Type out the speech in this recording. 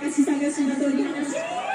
探し探しの鳥話。